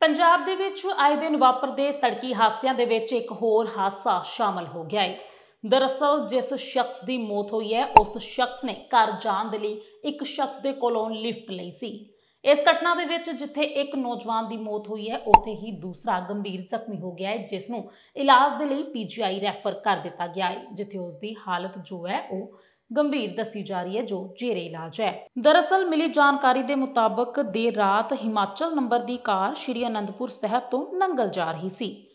ਪੰਜਾਬ ਦੇ ਵਿੱਚ ਆਏ ਦਿਨ ਵਾਪਰਦੇ ਸੜਕੀ ਹਾਦਸਿਆਂ ਦੇ ਵਿੱਚ ਇੱਕ ਹੋਰ ਹਾਦਸਾ ਸ਼ਾਮਲ ਹੋ ਗਿਆ ਹੈ ਦਰਅਸਲ, ਜਿਸ ਸ਼ਖਸ ਦੀ ਮੌਤ ਹੋਈ ਹੈ, ਉਸ ਸ਼ਖਸ ਨੇ ਘਰ ਜਾਣ ਦੇ ਲਈ ਇੱਕ ਸ਼ਖਸ ਦੇ ਕੋਲੋਂ ਲਿਫਟ ਲਈ ਸੀ। ਇਸ ਘਟਨਾ ਦੇ ਵਿੱਚ ਜਿੱਥੇ ਇੱਕ ਨੌਜਵਾਨ ਦੀ ਮੌਤ ਹੋਈ ਹੈ, ਉੱਥੇ ਹੀ ਦੂਸਰਾ ਗੰਭੀਰ ਜ਼ਖਮੀ ਹੋ ਗਿਆ ਹੈ ਜਿਸ ਨੂੰ ਇਲਾਜ ਦੇ ਲਈ ਪੀਜੀਆਈ ਰੈਫਰ ਕਰ ਦਿੱਤਾ ਗਿਆ ਹੈ ਜਿੱਥੇ ਉਸ ਦੀ ਹਾਲਤ ਜੋ ਹੈ, ਉਹ ਗੰਭੀਰ ਦੱਸੀ ਜਾ ਰਹੀ ਹੈ, ਜੋ ਜੇਰੇ ਇਲਾਜ ਹੈ। ਦਰਅਸਲ ਮਿਲੀ ਜਾਣਕਾਰੀ ਦੇ ਮੁਤਾਬਕ ਦੇਰ ਰਾਤ ਹਿਮਾਚਲ ਨੰਬਰ ਦੀ ਕਾਰ ਸ਼੍ਰੀ ਅਨੰਦਪੁਰ ਸਾਹਿਬ ਤੋਂ ਨੰਗਲ ਜਾ ਰਹੀ ਸੀ।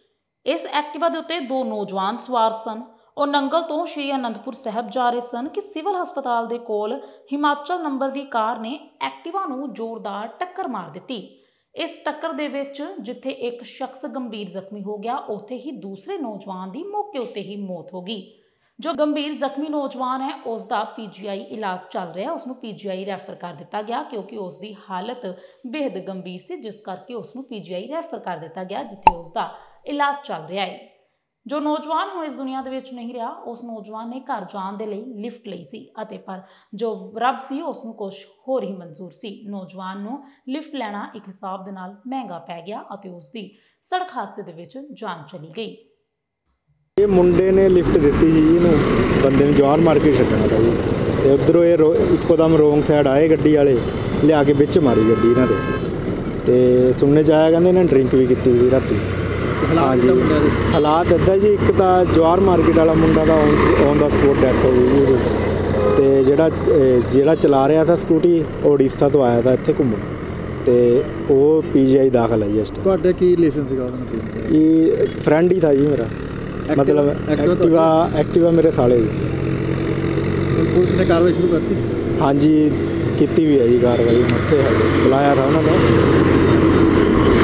ਇਸ ਐਕਟਿਵਾ ਦੇ ਉੱਤੇ ਦੋ ਨੌਜਵਾਨ ਸਵਾਰ ਸਨ। ਉਹ ਨੰਗਲ ਤੋਂ ਸ਼੍ਰੀ ਅਨੰਦਪੁਰ ਸਾਹਿਬ ਜਾ ਰਹੇ ਸਨ ਕਿ ਸਿਵਲ ਹਸਪਤਾਲ ਦੇ ਕੋਲ ਹਿਮਾਚਲ ਨੰਬਰ ਦੀ ਕਾਰ ਨੇ ਐਕਟਿਵਾ ਨੂੰ ਜ਼ੋਰਦਾਰ ਟੱਕਰ ਮਾਰ ਦਿੱਤੀ। ਇਸ ਟੱਕਰ ਦੇ ਵਿੱਚ ਜਿੱਥੇ ਇੱਕ ਸ਼ਖਸ ਗੰਭੀਰ ਜ਼ਖਮੀ ਹੋ ਗਿਆ, ਉੱਥੇ ਹੀ ਦੂਸਰੇ ਨੌਜਵਾਨ ਦੀ ਮੌਕੇ ਉੱਤੇ ਹੀ ਮੌਤ ਹੋ ਗਈ। ਜੋ ਗੰਭੀਰ ਜ਼ਖਮੀ ਨੌਜਵਾਨ ਹੈ ਉਸ ਦਾ ਪੀਜੀਆਈ ਇਲਾਜ ਚੱਲ ਰਿਹਾ। ਉਸ ਨੂੰ ਪੀਜੀਆਈ ਰੈਫਰ ਕਰ ਦਿੱਤਾ ਗਿਆ ਕਿਉਂਕਿ ਉਸ ਦੀ ਹਾਲਤ ਬੇहद ਗੰਭੀਰ ਸੀ, ਜਿਸ ਕਰਕੇ ਉਸ ਨੂੰ ਪੀਜੀਆਈ ਰੈਫਰ ਕਰ ਦਿੱਤਾ ਗਿਆ, ਜਿੱਥੇ ਉਸ ਦਾ ਇਲਾਜ ਚੱਲ ਰਿਹਾ ਹੈ। ਜੋ ਨੌਜਵਾਨ ਹੁਣ ਇਸ ਦੁਨੀਆ ਦੇ ਵਿੱਚ ਨਹੀਂ ਰਿਹਾ, ਉਸ ਨੌਜਵਾਨ ਨੇ ਘਰ ਜਾਣ ਦੇ ਲਈ ਲਿਫਟ ਲਈ ਸੀ ਅਤੇ ਪਰ ਜੋ ਰੱਬ ਸੀ ਉਸ ਨੂੰ ਕੁਝ ਹੋਰ ਹੀ ਮਨਜ਼ੂਰ ਸੀ। ਨੌਜਵਾਨ ਨੂੰ ਲਿਫਟ ਲੈਣਾ ਇੱਕ ਹਿਸਾਬ ਦੇ ਨਾਲ ਮਹਿੰਗਾ ਪੈ ਗਿਆ ਅਤੇ ਉਸ ਦੀ ਸੜਕ ਹਾਦਸੇ ਦੇ ਵਿੱਚ ਜਾਨ ਚਲੀ ਗਈ। ਇਹ ਮੁੰਡੇ ਨੇ ਲਿਫਟ ਦਿੱਤੀ ਸੀ ਜੀ ਇਹਨੂੰ ਬੰਦੇ ਨੂੰ ਜਵਾਨ ਮਾਰ ਕੇ ਛੱਡਣਾ ਤਾ ਜੀ। ਤੇ ਉਧਰੋਂ ਇਹ ਰੋ- ਇੱਕੋ ਦਮ ਰੋਂਗ ਸਾਈਡ ਆਏ ਗੱਡੀ ਵਾਲੇ ਲਿਆ ਕੇ ਵਿੱਚ ਮਾਰੀ ਗੱਡੀ ਇਹਨਾਂ ਦੇ। ਤੇ ਸੁਣਨੇ ਚ ਆਇਆ ਕਹਿੰਦੇ ਇਹਨਾਂ ਨੇ ਡਰਿੰਕ ਵੀ ਕੀਤੀ ਸੀ ਰਾਤੀ। ਹਾਂਜੀ। ਹਾਲਾਤ ਇੱਦਾਂ ਜੀ ਇੱਕ ਤਾਂ ਜਵਾਰ ਮਾਰਕੀਟ ਵਾਲਾ ਮੁੰਡਾ ਦਾ ਔਨ ਦਾ ਸਪੋਰਟ ਡੈਥ ਹੋ ਗਈ ਜੀ ਉਹਦੀ। ਤੇ ਜਿਹੜਾ ਅਹ, ਜਿਹੜਾ ਚਲਾ ਰਿਹਾ ਸੀ ਸਕੂਟੀ ਉਹ ਉੜੀਸਾ ਤੋਂ ਆਇਆ था ਇੱਥੇ ਘੁੰਮਣ। ਤੇ ਉਹ ਪੀਜੀਆਈ ਦਾਖਲ ਹੈ ਜੀ ਇਸ ਟਾਈਮ ਤੁਹਾਡੇ ਕੀ ਰਿਲੇਸ਼ਨ ਸੀਗਾ ਉਹਦੇ ਨਾਲ? ਇਹ ਫਰੈਂਡ ਹੀ था ਜੀ ਮੇਰਾ। ਮਤਲਬ ਐਕਟਿਵਾ ਐਕਟਿਵਾ ਮੇਰੇ ਸਾਲੇ ਦੀ। ਪੁਲਿਸ ਨੇ ਕਾਰਵਾਈ ਸ਼ੁਰੂ ਕਰਤੀ? ਹਾਂਜੀ ਕੀਤੀ ਵੀ ਹੈ ਜੀ ਕਾਰਵਾਈ। ਉੱਥੇ ਹੈਗੇ ਬੁਲਾਇਆ ਥਾ ਉਹਨਾਂ ਨੇ।